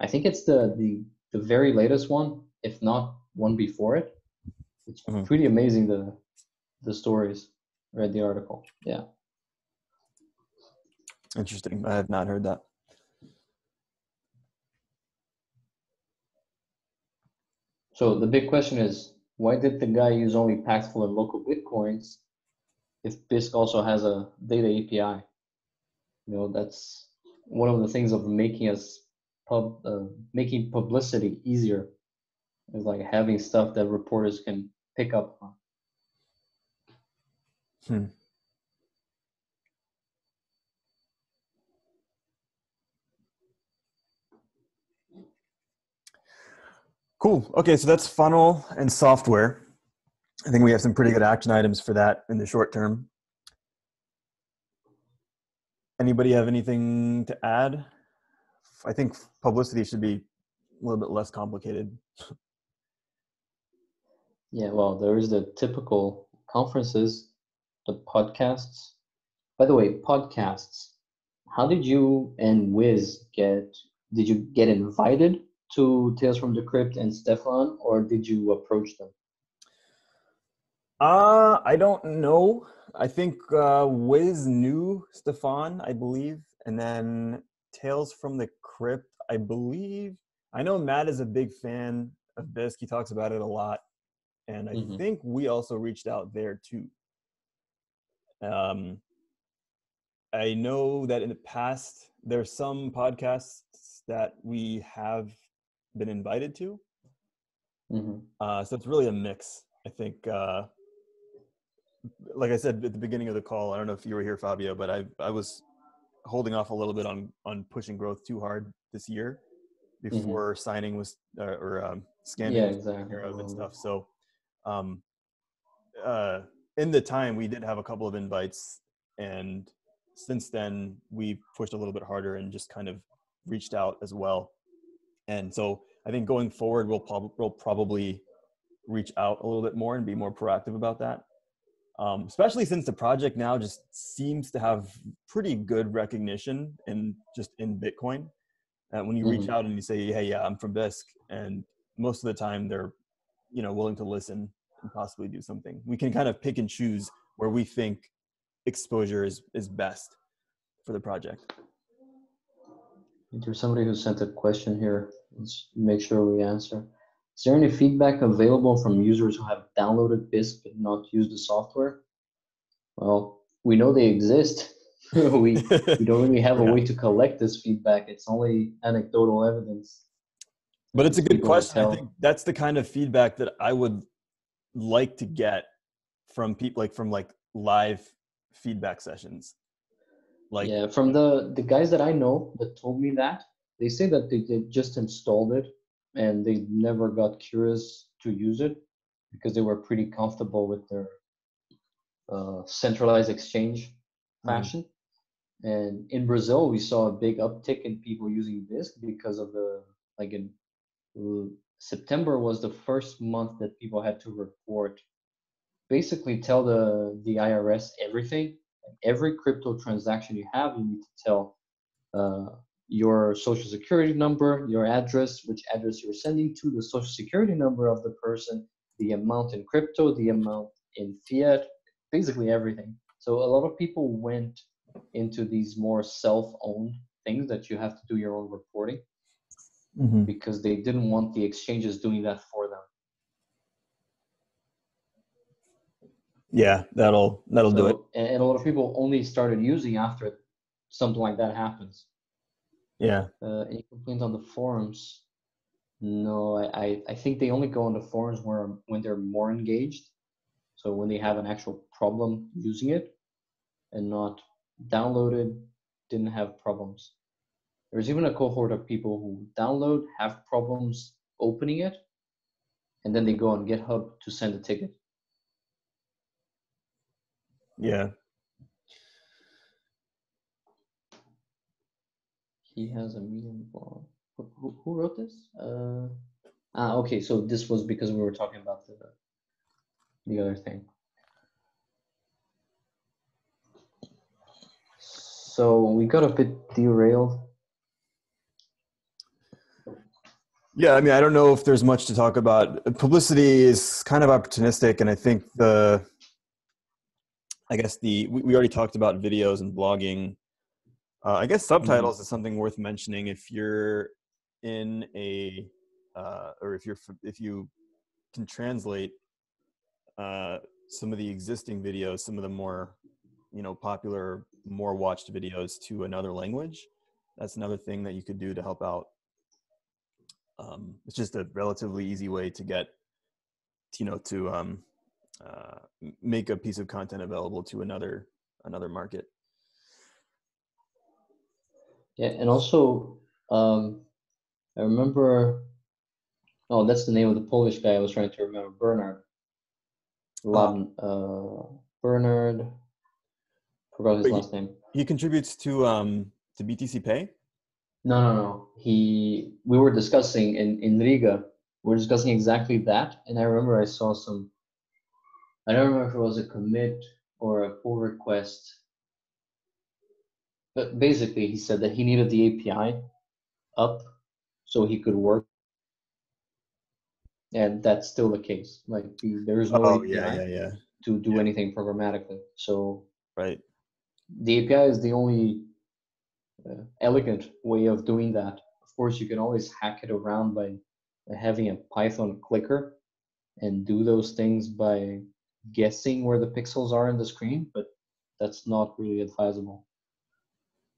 I think it's the the the very latest one, if not one before it. It's Mhm. pretty amazing the the stories. Read the article. Yeah. interesting i have not heard that So the big question is, why did the guy use only Paxful and local bitcoins if Bisq also has a data API? You know, that's one of the things of making us pub, uh, making publicity easier is like having stuff that reporters can pick up on. Hmm. Cool. Okay, so that's funnel and software. I think we have some pretty good action items for that in the short term. Anybody have anything to add? I think publicity should be a little bit less complicated. Yeah, well, there is the typical conferences, the podcasts. By the way, podcasts. How did you and Wiz get? Did you get invited to Tales from the Crypt and Stephan, or did you approach them? Uh, I don't know. I think uh, Wiz knew Stephan, I believe, and then Tales from the Crypt, I believe. I know Matt is a big fan of Bisq. He talks about it a lot, and I Mhm. think we also reached out there too. Um, I know that in the past there's some podcasts that we have been invited to. hmm Uh, so it's really a mix. I think, uh, like I said at the beginning of the call, I don't know if you were here, Fabio, but I I was holding off a little bit on on pushing growth too hard this year before signing was uh, or um, scanning Yeah, exactly. of and stuff. So, um, uh, in the time we did have a couple of invites, and since then we pushed a little bit harder and just kind of reached out as well. And so I think going forward, we'll, prob- we'll probably reach out a little bit more and be more proactive about that. Um, especially since the project now just seems to have pretty good recognition in just in Bitcoin. Uh, when you reach Mhm. out and you say, "Hey, yeah, I'm from Bisq," and most of the time they're, you know, willing to listen and possibly do something. We can kind of pick and choose where we think exposure is is best for the project. There's somebody who sent a question here. Let's make sure we answer. Is there any feedback available from users who have downloaded Bisq but not used the software? Well, we know they exist. <laughs> we we don't really have <laughs> Yeah. a way to collect this feedback. It's only anecdotal evidence. But it's a good question. I think that's the kind of feedback that I would like to get from people, like from like live feedback sessions. Like, yeah, from the the guys that I know that told me that, they say that they, they just installed it and they never got curious to use it because they were pretty comfortable with their uh, centralized exchange Mhm. fashion. And in Brazil, we saw a big uptick in people using this because of the like in September was the first month that people had to report, basically tell the the IRS everything. Every crypto transaction you have, you need to tell uh, your social security number, your address, which address you're sending to, the social security number of the person, the amount in crypto, the amount in fiat, basically everything. So a lot of people went into these more self-owned things that you have to do your own reporting Mhm. because they didn't want the exchanges doing that for them. Yeah, that'll that'll do it. And, a lot of people only started using after something like that happens. Yeah, Uh, any complaints on the forums? No, I, I, I think they only go on the forums where when they're more engaged. So when they have an actual problem using it and not downloaded, didn't have problems. There's even a cohort of people who download, have problems opening it, and then they go on GitHub to send a ticket. Yeah. He has a blog. Who, who, who wrote this? Uh, ah, okay. So this was because we were talking about the the other thing. So we got a bit derailed. Yeah, I mean, I don't know if there's much to talk about. Publicity is kind of opportunistic, and I think the, I guess the we, we already talked about videos and blogging. Uh, I guess subtitles is something worth mentioning if you're in a, uh, or if you're if you can translate uh, some of the existing videos, some of the more, you know, popular, more watched videos to another language. That's another thing that you could do to help out um, it's just a relatively easy way to get you know to um, uh, make a piece of content available to another another market Yeah, and also um, I remember. Oh, that's the name of the Polish guy I was trying to remember. Bernard. Laden, uh, Bernard. Forgot his last name. he contributes to um to btc pay No, no, no. He we were discussing in in Riga. We're discussing exactly that, and I remember I saw some. I don't remember if it was a commit or a pull request, but basically he said that he needed the API up so he could work, and that's still the case. Like the, there is no Oh API yeah, yeah, yeah. to do anything programmatically. So Right. the API is the only uh, elegant way of doing that. Of course, you can always hack it around by, by having a Python clicker and do those things by guessing where the pixels are in the screen, but that's not really advisable.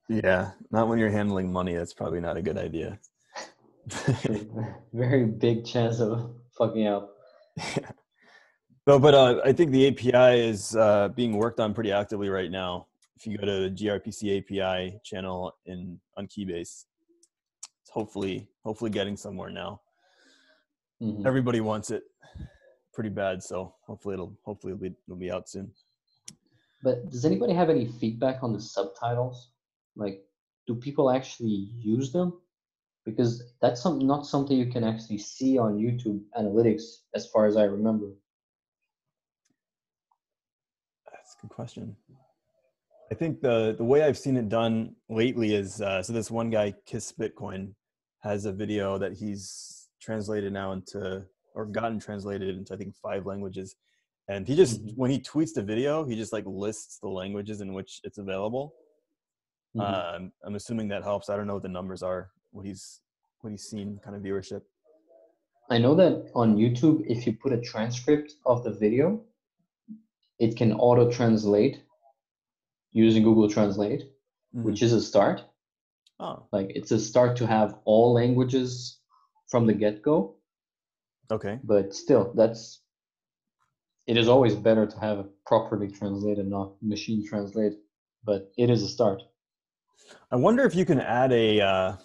Yeah. Not when you're handling money. That's probably not a good idea. <laughs> Very big chance of fucking up. <laughs> no, but uh, I think the API is uh, being worked on pretty actively right now. If you go to the gRPC API channel in on Keybase, it's hopefully hopefully getting somewhere now. Mhm. Everybody wants it pretty bad, so hopefully it'll hopefully it'll be, it'll be out soon. But does anybody have any feedback on the subtitles? Like, do people actually use them? Because that's some, not something you can actually see on YouTube analytics, as far as I remember. That's a good question. I think the the way I've seen it done lately is uh, so this one guy Kiss Bitcoin has a video that he's translated now into or gotten translated into I think five languages, and he just Mhm. when he tweets the video he just like lists the languages in which it's available. Mhm. Um, I'm assuming that helps. I don't know what the numbers are. What he's what he's seen kind of viewership. I know that on YouTube, if you put a transcript of the video, it can auto translate using Google Translate, which is a start. oh Like, it's a start to have all languages from the get go. Okay but still that's it is always better to have it properly translated not machine translate but it is a start I wonder if you can add a uh,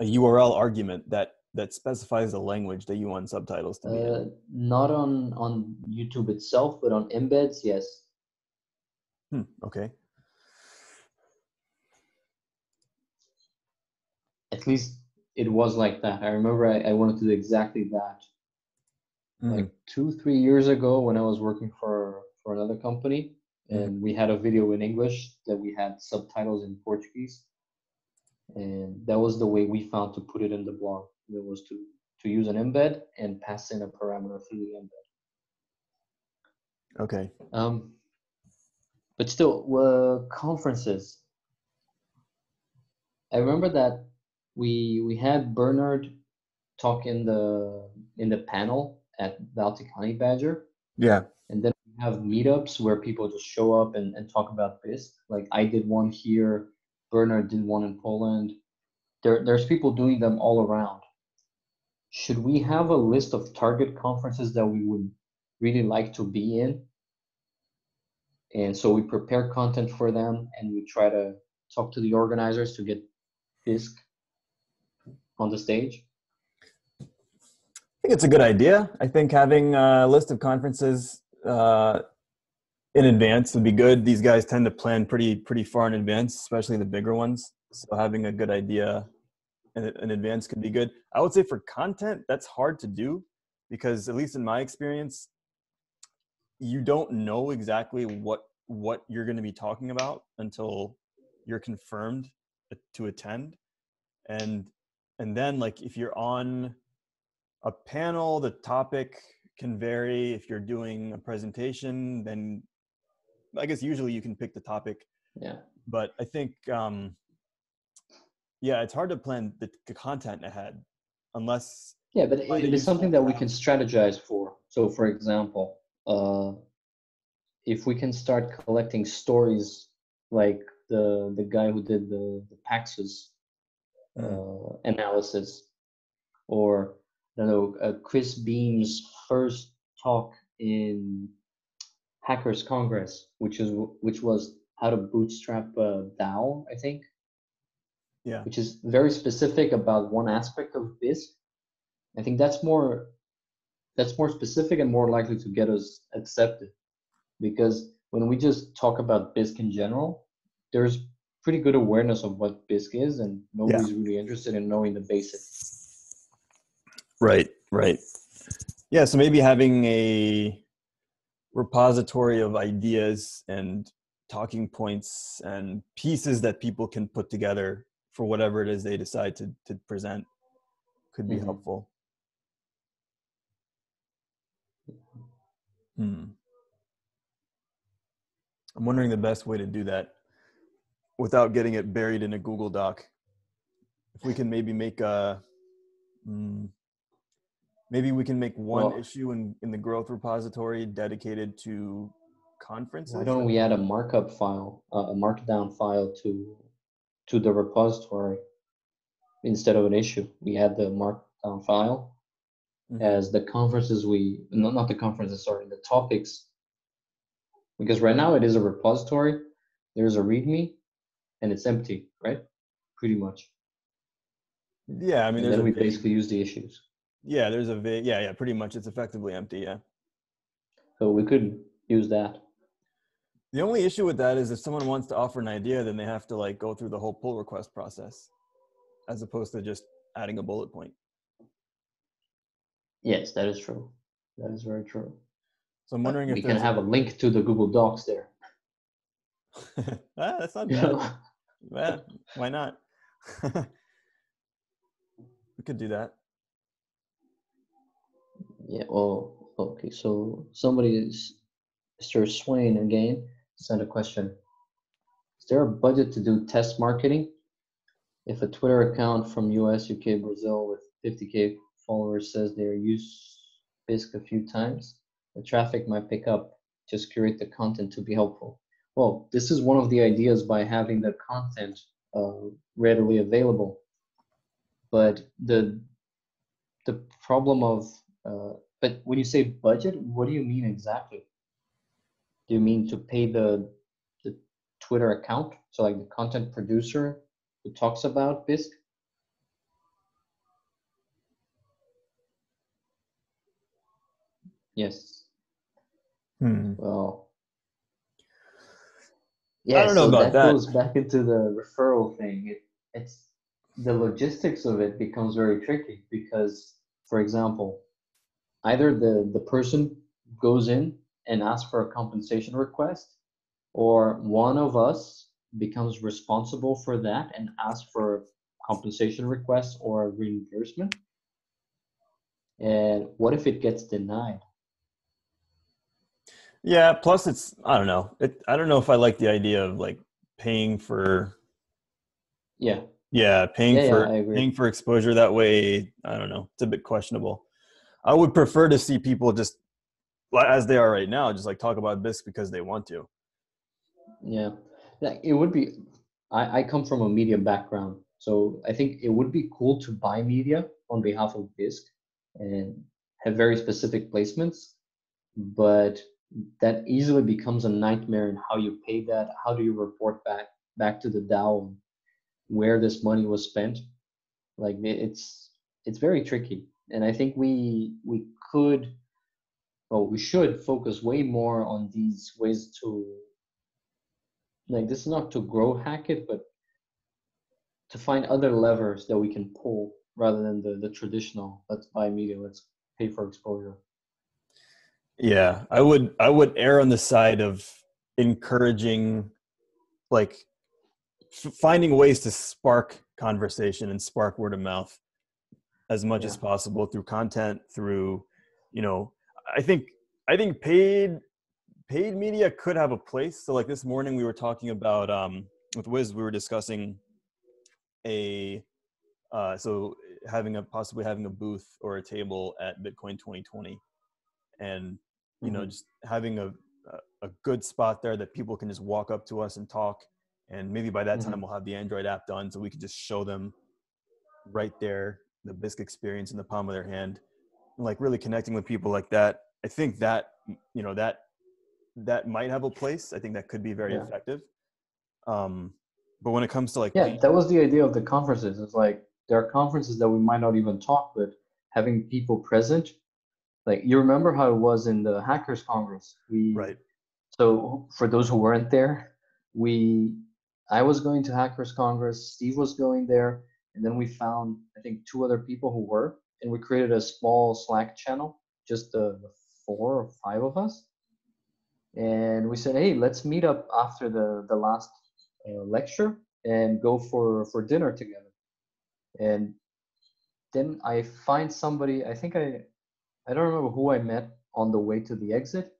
a URL argument that that specifies the language that you want subtitles to be in. uh, not on on youtube itself but on embeds yes Hmm, okay. at least it was like that. I remember i, I wanted to do exactly that. Mm, like two three years ago when i was working for for another company Mhm. and we had a video in english that we had subtitles in portuguese. And that was the way we found to put it in the blog. It was to to use an embed and pass in a parameter through the embed. Okay. um, but still uh, conferences. I remember that we we had bernard talk in the in the panel at baltic honey badger Yeah. and then we have meetups where people just show up and, and talk about Bisq. Like I did one here, Bernard did one in Poland. There, there's people doing them all around. Should we have a list of target conferences that we would really like to be in? And so we prepare content for them and we try to talk to the organizers to get Bisq on the stage. I think it's a good idea. I think having a list of conferences uh, in advance would be good. These guys tend to plan pretty pretty far in advance, especially the bigger ones. So having a good idea in, in advance could be good. I would say for content, that's hard to do because at least in my experience, you don't know exactly what what you're going to be talking about until you're confirmed to attend, and and then like if you're on a panel, the topic can vary. If you're doing a presentation, then I guess usually you can pick the topic. Yeah. But I think, um, yeah, it's hard to plan the, the content ahead unless. Yeah, but it you is something that we can strategize for. So, for example, uh, if we can start collecting stories like the the guy who did the the Paxos uh, analysis, or I don't know, uh, Chris Beam's first talk in Hackers Congress, which is which was how to bootstrap a DAO, I think Yeah. which is very specific about one aspect of Bisq. I think that's more that's more specific and more likely to get us accepted because when we just talk about Bisq in general, there's pretty good awareness of what Bisq is, and nobody's really interested in knowing the basics. Right, right. Yeah, so maybe having a repository of ideas and talking points and pieces that people can put together for whatever it is they decide to, to present could be Mhm. helpful. Hmm. I'm wondering the best way to do that without getting it buried in a Google Doc. If we can maybe make a, mm, maybe we can make one Well- issue in, in the growth repository dedicated to conferences. Why don't we add a markup file, uh, a markdown file to to the repository instead of an issue? We add the markdown file Mhm. as the conferences we no, not the conferences, sorry, the topics. Because right now it is a repository. There's a README, and it's empty, right? Pretty much. Yeah, I mean, then we basically use the issues. yeah, there's a vague, yeah, yeah, pretty much. It's effectively empty. Yeah. So we could use that. The only issue with that is if someone wants to offer an idea, then they have to like go through the whole pull request process, as opposed to just adding a bullet point. Yes, that is true. That is very true. So I'm wondering if we can have a link to the Google Docs there. <laughs> ah, that's not <laughs> bad. Yeah, why not? <laughs> we could do that. Yeah, well, okay, so somebody is, Mr. Swain again, sent a question. Is there a budget to do test marketing? If a Twitter account from US, UK, Brazil with 50k followers says they are used Bisq a few times, the traffic might pick up. Just curate the content to be helpful. Well, this is one of the ideas by having the content uh, readily available. But the the problem of uh, but when you say budget, what do you mean exactly? Do you mean to pay the the Twitter account, so like the content producer who talks about Bisq? Yes. Hmm. Well. I don't know so about that, that. goes back into the referral thing. It, it's the logistics of it becomes very tricky because, for example, either the the person goes in and asks for a compensation request, or one of us becomes responsible for that and asks for a compensation request or a reimbursement. And what if it gets denied? Yeah. Plus, it's I don't know. It, I don't know if I like the idea of like paying for Yeah, yeah paying Yeah, yeah, for I agree. paying for exposure that way. I don't know. It's a bit questionable. I would prefer to see people just as they are right now, just like talk about Bisq because they want to. Yeah, like it would be. I, I come from a media background, so I think it would be cool to buy media on behalf of Bisq and have very specific placements, but that easily becomes a nightmare in how you pay that. How do you report back back to the DAO where this money was spent? Like it's it's very tricky, and I think we we could, well, we should focus way more on these ways to like this is not to grow hack it but to find other levers that we can pull rather than the, the traditional let's buy media let's pay for exposure Yeah, I would I would err on the side of encouraging like f- finding ways to spark conversation and spark word of mouth as much as possible through content through you know I think I think paid paid media could have a place. So like this morning we were talking about um with Wiz we were discussing a uh so having a possibly having a booth or a table at Bitcoin 2020 and you know Mhm. just having a a- good spot there that people can just walk up to us and talk and maybe by that Mhm. time we'll have the android app done so we can just show them right there the Bisq experience in the palm of their hand like really connecting with people like that i think that you know that that might have a place i think that could be very Yeah. effective um but when it comes to like yeah that was the idea of the conferences it's like there are conferences that we might not even talk but having people present like you remember how it was in the hackers congress we right So for those who weren't there, we I was going to Hackers Congress, Steve was going there, and then we found I think two other people who were, and we created a small Slack channel, just the, the four or five of us. And we said, hey, let's meet up after the, the last uh, lecture and go for, for dinner together. And then I find somebody, I think I, I don't remember who I met on the way to the exit,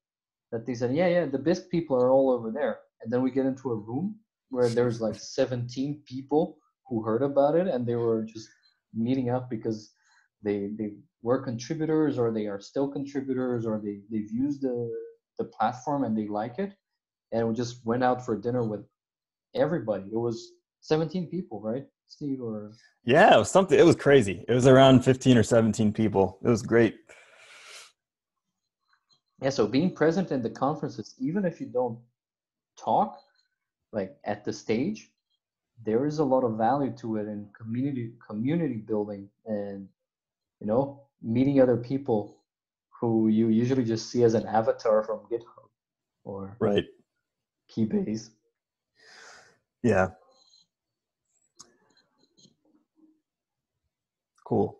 that they said, yeah, yeah, the Bisq people are all over there. And then we get into a room where there's like 17 people who heard about it and they were just meeting up because they they were contributors or they are still contributors or they they've used the the platform and they like it. And we just went out for dinner with everybody. It was 17 people right steve or? Yeah it was something it was crazy. It was around 15 or 17 people. It was great yeah so being present in the conferences even if you don't talk like at the stage there is a lot of value to it in community community building and you know meeting other people who you usually just see as an avatar from GitHub or right. Keybase. Yeah. Cool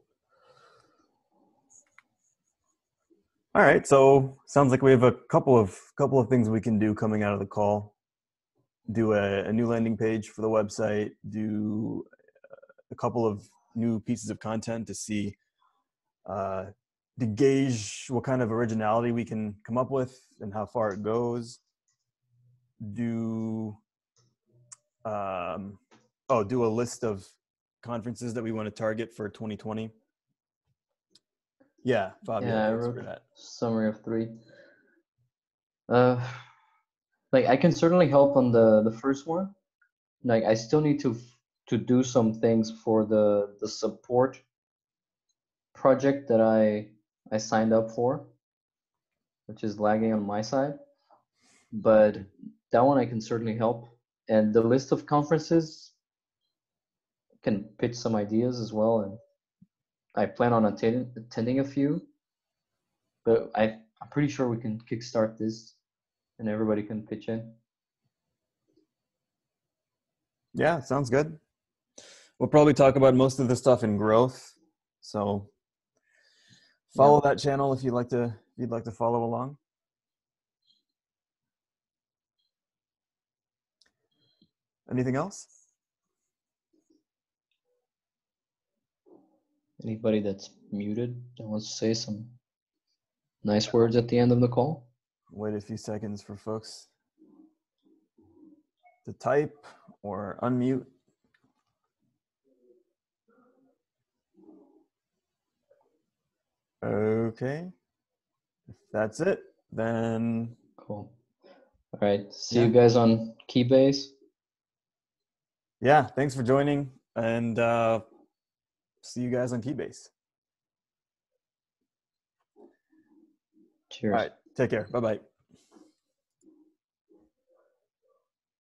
all right so sounds like we have a couple of couple of things we can do coming out of the call do a, a new landing page for the website do a couple of new pieces of content to see uh, to gauge what kind of originality we can come up with and how far it goes. Do um, oh, do a list of conferences that we want to target for 2020. Yeah, Fabio, yeah, I wrote that. summary of three. Uh, like I can certainly help on the the first one. Like I still need to to do some things for the the support project that I I signed up for, which is lagging on my side. But that one I can certainly help. And the list of conferences can pitch some ideas as well. And I plan on attending attending a few. But I I'm pretty sure we can kickstart this, and everybody can pitch in. Yeah, sounds good. We'll probably talk about most of the stuff in growth. So follow yeah. that channel if you'd like to if you'd like to follow along anything else anybody that's muted that wants to say some nice words at the end of the call wait a few seconds for folks to type or unmute Okay. If that's it, then cool. All right. See yeah. you guys on Keybase. Yeah. Thanks for joining and uh, see you guys on Keybase. Cheers. All right. Take care. Bye bye.